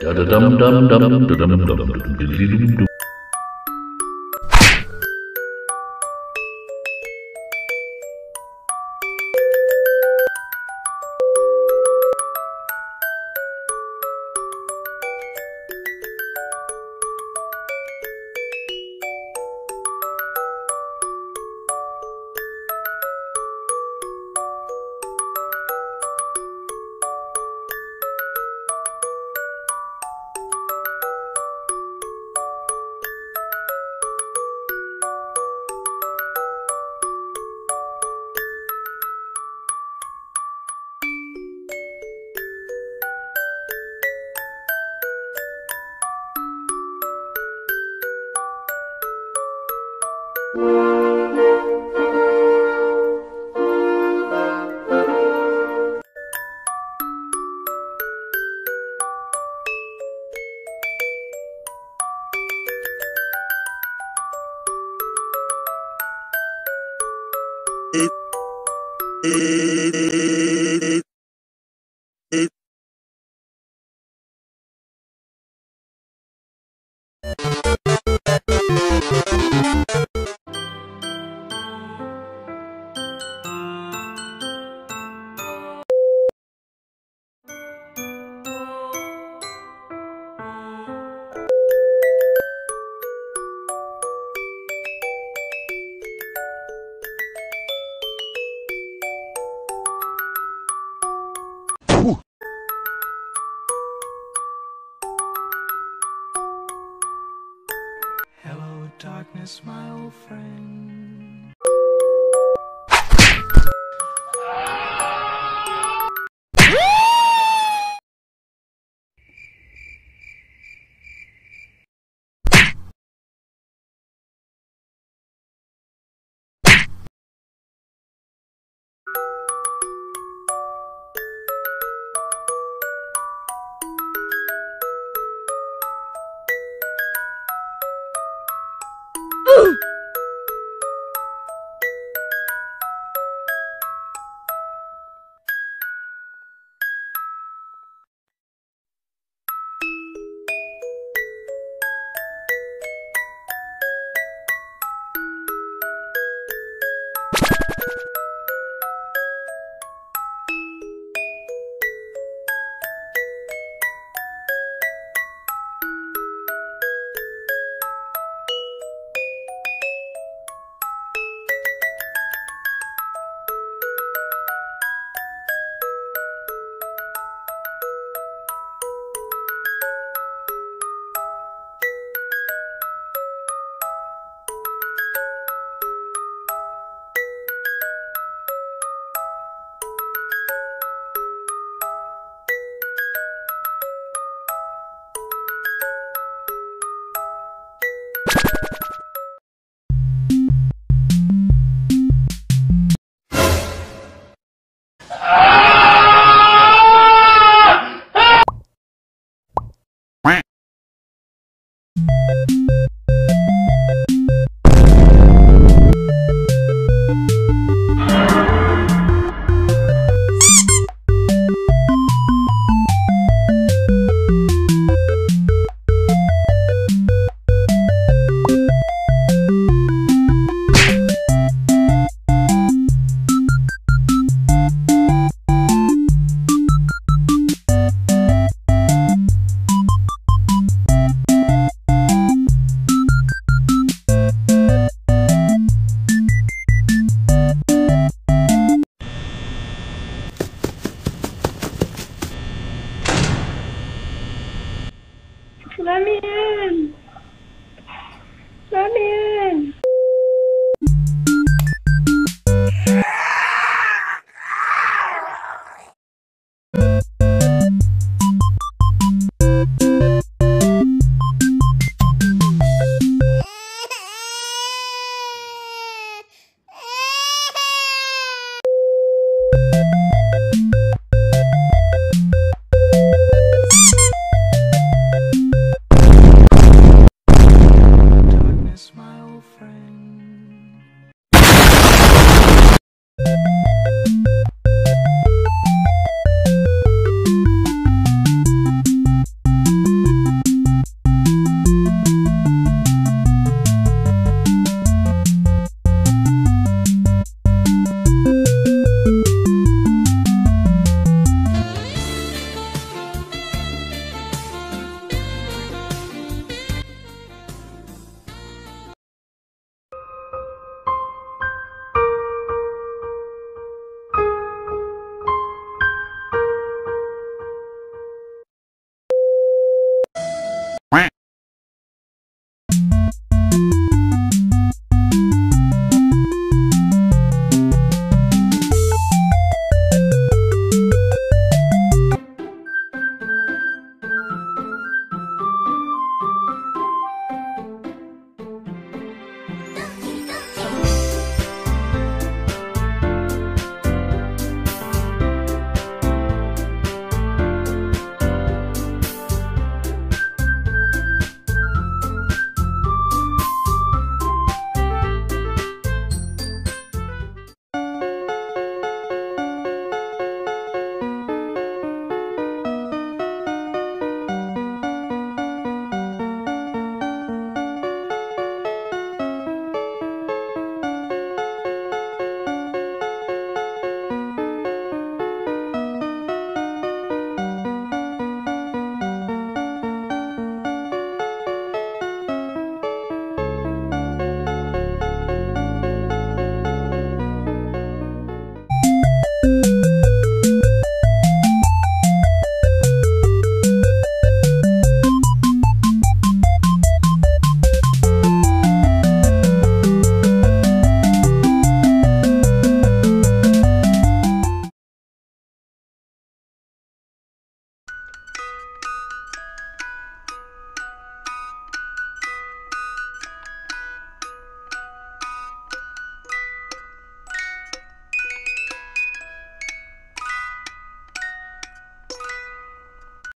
Da da dum dum dum dum dum dum dum dum It, it, it, it. Darkness, my old friend. Woo!